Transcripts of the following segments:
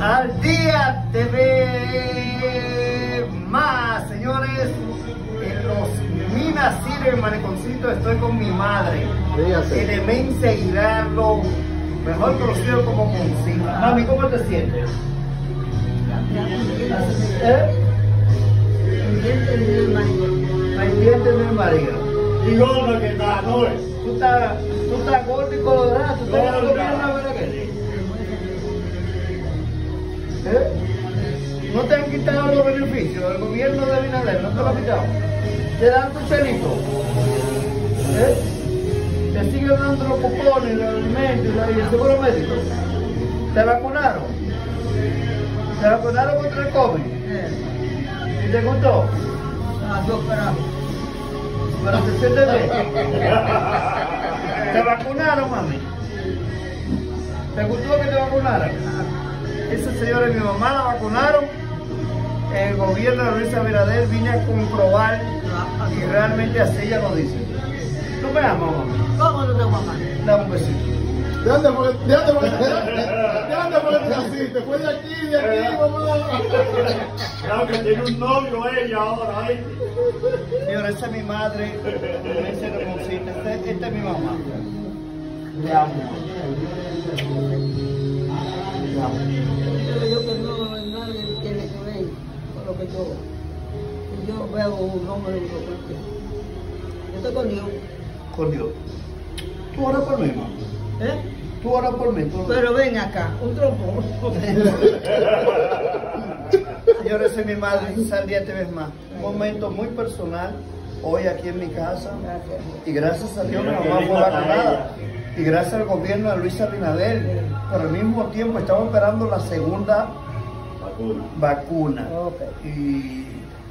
Al día TV más, señores. En los Minas City, en Maleconcito, estoy con mi madre. Dígase. Elemencia Girardo, mejor conocido como Moncita. Mami, ¿cómo te sientes? ¿Eh? Pendiente de mi marido. Y gorda que está, ¿no es? Tú estás, tú estás gordo y colorado, tú estás Gorda. ¿Eh? ¿No te han quitado los beneficios del gobierno de Abinader? ¿No te lo han quitado? ¿Te dan tu chelito? ¿Eh? ¿Te siguen dando los cupones, los alimentos y el seguro médico? ¿Te vacunaron? ¿Te vacunaron contra el COVID? ¿Y te gustó? Pero te sientes bien. ¿Te vacunaron, mami? ¿Te gustó que te vacunaran? Esa señora y mi mamá la vacunaron. El gobierno de Luis Abinader vine a comprobar y realmente así ella lo dice. ¿Tú me amas, mami? ¿Cómo no te voy a amar? Dame un besito. ¿De dónde fue de dónde fue de dónde fue de aquí, de aquí, mamá? Claro que tiene un novio ella ahora, ¿eh? Señora, esa es mi madre, esa es hermosita, esta, esta es mi mamá. Te amo. Te. Pero yo que no, nadie tiene que ver con lo que yo. Yo veo un hombre de cualquier. Yo estoy con Dios. Con Dios. Tú oras por mí, mamá. ¿Eh? Tú oras por mí. Tú Pero ven acá, un trompo. Señores, soy mi madre, Sal Día TV más. Un momento muy personal, hoy aquí en mi casa. Gracias. Y gracias a Dios mi mamá fue vacunada. Y gracias al gobierno de Luis Abinader. Pero al mismo tiempo estamos esperando la segunda Vacuna. vacuna. Ok. Y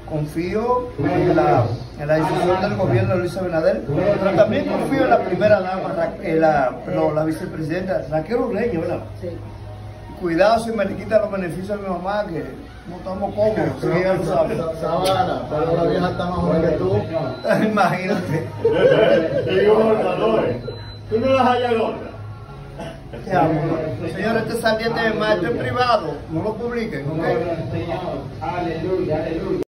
confío en la, en la decisión del gobierno de Luis Abinader. Pero también confío en la primera dama, la, no, la vicepresidenta Raquel Urreño, ¿verdad? Sí. Cuidado si me le quitan los beneficios a mi mamá, que no estamos cómodos. sí, ya lo sabes. Sabana, pero la vieja está más joven que tú. Imagínate. Y gorda, ¿no es? Tú no las hayas gorda. Te amo. Señores, este saliente de es privado. No lo publiquen, ¿ok? Aleluya, aleluya.